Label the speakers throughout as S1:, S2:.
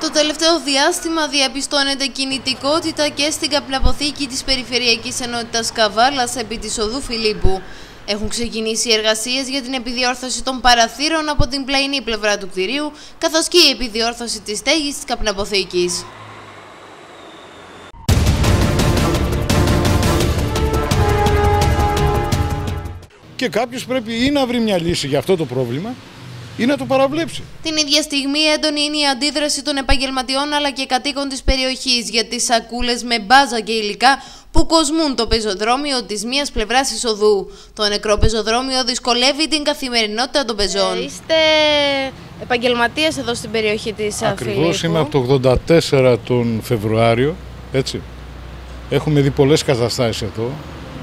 S1: Το τελευταίο διάστημα διαπιστώνεται κινητικότητα και στην καπναποθήκη της Περιφερειακής Ενότητας Καβάλας επί της οδού Φιλίππου. Έχουν ξεκινήσει εργασίες για την επιδιόρθωση των παραθύρων από την πλαϊνή πλευρά του κτηρίου, καθώς και η επιδιόρθωση της στέγης της καπναποθήκης.
S2: Και κάποιος πρέπει ή να βρει μια λύση για αυτό το πρόβλημα ή να το παραβλέψει.
S1: Την ίδια στιγμή έντονη είναι η αντίδραση των επαγγελματιών αλλά και κατοίκων της περιοχής για τις σακούλες με μπάζα και υλικά που κοσμούν το πεζοδρόμιο της μίας πλευράς εισοδού. Το νεκρό πεζοδρόμιο δυσκολεύει την καθημερινότητα των πεζών.
S3: Ε, είστε επαγγελματίες εδώ στην περιοχή της
S2: Ακριβώς είμαι από το 84 τον Φεβρουάριο, έτσι. Έχουμε δει πολλές καταστάσεις εδώ,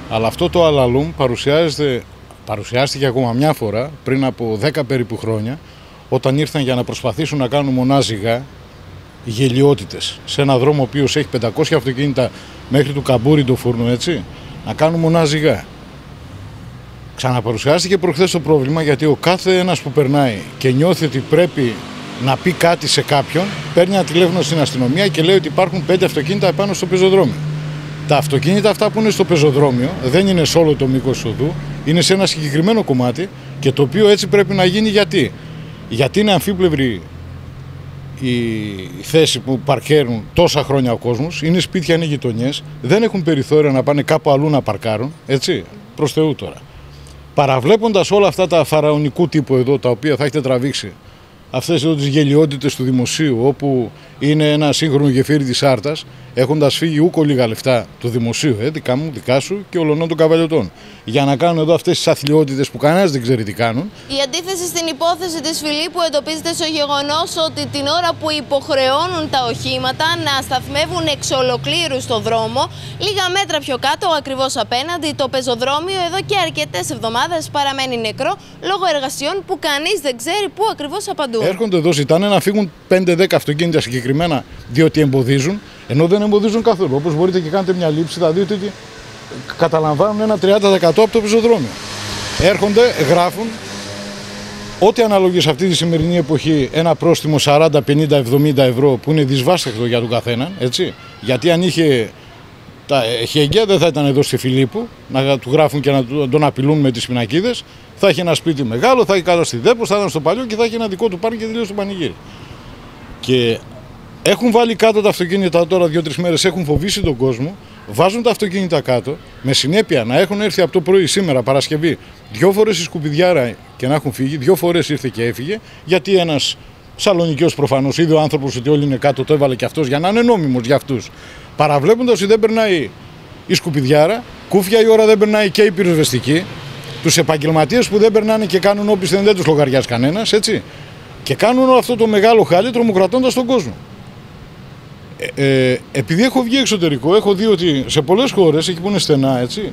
S2: αλλά αυτό το αλαλούμ παρουσιάζεται παρουσιάστηκε ακόμα μια φορά πριν από 10 περίπου χρόνια όταν ήρθαν για να προσπαθήσουν να κάνουν μονά ζυγά γελοιότητες σε ένα δρόμο ο οποίος έχει 500 αυτοκίνητα μέχρι του Καμπούρι το φούρνο έτσι να κάνουν μονά ζυγά. Ξαναπαρουσιάστηκε προχθές το πρόβλημα γιατί ο κάθε ένας που περνάει και νιώθει ότι πρέπει να πει κάτι σε κάποιον παίρνει ένα τηλέφωνο στην αστυνομία και λέει ότι υπάρχουν πέντε αυτοκίνητα επάνω στο πεζοδρόμιο. Τα αυτοκίνητα αυτά που είναι στο πεζοδρόμιο δεν είναι σε όλο το μήκος οδού, είναι σε ένα συγκεκριμένο κομμάτι και το οποίο έτσι πρέπει να γίνει γιατί. Γιατί είναι αμφίπλευρη η θέση που παρκέρουν τόσα χρόνια ο κόσμος, είναι σπίτια, είναι γειτονιές, δεν έχουν περιθώρια να πάνε κάπου αλλού να παρκάρουν, έτσι, προς Θεού τώρα. Παραβλέποντας όλα αυτά τα φαραωνικού τύπου εδώ, τα οποία θα έχετε τραβήξει αυτές εδώ τις γελιότητες του δημοσίου, όπου είναι ένα σύγχρονο γεφύρι της Άρτας, έχοντας φύγει ούκο λίγα λεφτά του δημοσίου, ε, δικά μου, δικά σου και ολονών των καβαλιωτών. Για να κάνουν εδώ αυτές τις αθλειότητε που κανένας δεν ξέρει τι κάνουν.
S3: Η αντίθεση στην υπόθεση της Φιλίππου εντοπίζεται στο γεγονός ότι την ώρα που υποχρεώνουν τα οχήματα να σταθμεύουν εξ ολοκλήρους στο δρόμο, λίγα μέτρα πιο κάτω, ακριβώς απέναντι, το πεζοδρόμιο εδώ και αρκετές εβδομάδες παραμένει νεκρό λόγω εργασιών που κανείς δεν ξέρει πού ακριβώς απαντούν.
S2: Έρχονται εδώ, ζητάνε να φύγουν 5-10 αυτοκίνητα συγκεκριμένα διότι εμποδίζουν, ενώ δεν εμποδίζουν καθόλου. Όπως μπορείτε και κάνετε μια λήψη, θα δείτε ότι καταλαμβάνουν ένα 30% από το πεζοδρόμιο. Έρχονται, γράφουν, ό,τι αναλογείς σε αυτή τη σημερινή εποχή ένα πρόστιμο 40, 50, 70 ευρώ που είναι δυσβάσταχτο για τον καθένα, έτσι. Γιατί αν είχε τα χέγγια δεν θα ήταν εδώ στη Φιλίππου να του γράφουν και να τον απειλούν με τις πινακίδες θα έχει ένα σπίτι μεγάλο, θα έχει κάτω στη Δέπος, θα ήταν στο παλιό και θα έχει ένα δικό του πάρκι και τελείω στο πανηγύρι. Και έχουν βάλει κάτω τα αυτοκίνητα τώρα δύο-τρεις μέρες, έχουν φοβήσει τον κόσμο, βάζουν τα αυτοκίνητα κάτω, με συνέπεια να έχουν έρθει από το πρωί σήμερα, Παρασκευή, δύο φορές η σκουπιδιάρα και να έχουν φύγει, δύο φορές ήρθε και έφυγε, γιατί ένας Σαλονικιός προφανώς είδε ο άνθρωπος ότι όλοι είναι κάτω, το έβαλε και αυτός για να είναι νόμιμος για αυτούς. Παραβλέποντας ότι δεν περνάει η σκουπιδιάρα, κούφια η ώρα δεν περνάει και η πυροσβεστική, τους επαγγελματίες που δεν περνάνε και κάνουν όπισθεν δεν τους λογαριάζει κανένας, έτσι. Και κάνουν όλο αυτό το μεγάλο χάλι τρομοκρατώντα τον κόσμο. Ε, ε, επειδή έχω βγει εξωτερικό, έχω δει ότι σε πολλές χώρες, εκεί που είναι στενά, έτσι,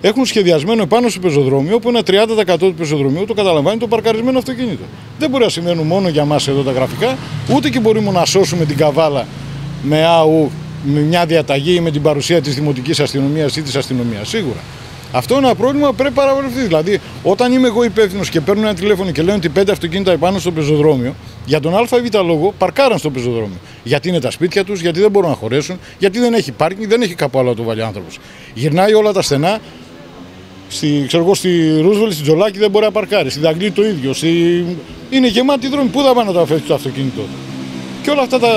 S2: έχουν σχεδιασμένο επάνω στο πεζοδρόμιο, όπου ένα 30% του πεζοδρομίου το καταλαμβάνει το παρκαρισμένο αυτοκίνητο. Δεν μπορεί να σημαίνουν μόνο για μας εδώ τα γραφικά, ούτε και μπορούμε να σώσουμε την καβάλα με ΑΟΥ, με μια διαταγή ή με την παρουσία της δημοτικής αστυνομίας ή της αστυνομίας. Σίγουρα. Αυτό είναι ένα πρόβλημα που πρέπει να παραβρεθεί. Δηλαδή, όταν είμαι εγώ υπεύθυνος και παίρνω ένα τηλέφωνο και λένε ότι πέντε αυτοκίνητα επάνω στο πεζοδρόμιο, για τον ΑΒ λόγο παρκάραν στο πεζοδρόμιο. Γιατί είναι τα σπίτια τους, γιατί δεν μπορούν να χωρέσουν, γιατί δεν έχει πάρκινγκ, δεν έχει κάπου άλλο το βάλει άνθρωπος. Γυρνάει όλα τα στενά. Στη, ξέρω εγώ, στη Ρούσβελ, στη Τζολάκη δεν μπορεί να παρκάρει. Στη Δαγκλή το ίδιο. Στη... Είναι γεμάτη δρόμη. Πού θα πάνε να το αφήσει το αυτοκίνητο; Και όλα αυτά τα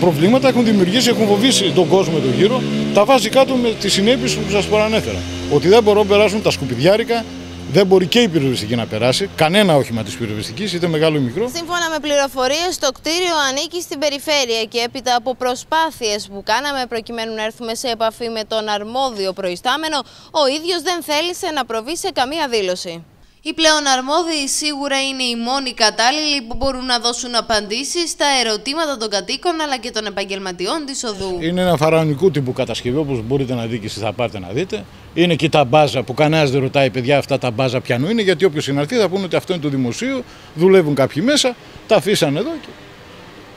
S2: προβλήματα έχουν δημιουργήσει, έχουν φοβήσει τον κόσμο εδώ γύρω. Τα βάζει κάτω με τις συνέπειες που σας προανέφερα. Ότι δεν μπορούν να περάσουν τα σκουπιδιάρικα, δεν μπορεί και η πυροβιστική να περάσει, κανένα όχημα της πυροβιστική, είτε μεγάλο ή μικρό.
S3: Σύμφωνα με πληροφορίες, το κτίριο ανήκει στην περιφέρεια και έπειτα από προσπάθειες που κάναμε προκειμένου να έρθουμε σε επαφή με τον αρμόδιο προϊστάμενο, ο ίδιος δεν θέλησε να προβεί σε καμία δήλωση. Οι πλέον αρμόδιοι σίγουρα είναι οι μόνοι κατάλληλοι που μπορούν να δώσουν απαντήσεις στα ερωτήματα των κατοίκων αλλά και των επαγγελματιών της οδού.
S2: Είναι ένα φαραωνικού τύπου κατασκευή όπως μπορείτε να δείτε και εσείς θα πάρετε να δείτε. Είναι και τα μπάζα που κανένας δεν ρωτάει, παιδιά, αυτά τα μπάζα πιανού είναι; Γιατί όποιος συναρθεί θα πούνε ότι αυτό είναι το δημοσίου, δουλεύουν κάποιοι μέσα, τα αφήσαν εδώ. Και,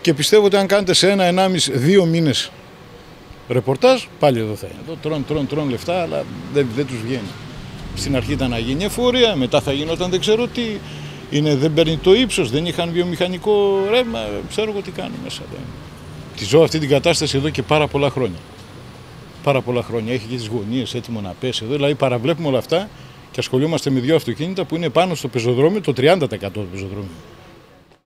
S2: και πιστεύω ότι αν κάνετε σε ένα, ενάμιση, δύο μήνες ρεπορτάζ, πάλι εδώ θα είναι. Εδώ τρώνε, τρώνε, τρώνε λεφτά, αλλά δεν, δεν τους βγαίνει. Στην αρχή ήταν να γίνει εφορία, μετά θα γινόταν δεν ξέρω τι. είναι, δεν παίρνει το ύψος, δεν είχαν βιομηχανικό ρεύμα. Ξέρω εγώ τι κάνουν μέσα. Δεν. Τη ζω αυτή την κατάσταση εδώ και πάρα πολλά χρόνια. Πάρα πολλά χρόνια. Έχει και τις γωνίες έτοιμο να πέσει εδώ. Δηλαδή παραβλέπουμε όλα αυτά και ασχολούμαστε με δύο αυτοκίνητα που είναι πάνω στο πεζοδρόμιο, το 30% του πεζοδρόμιου.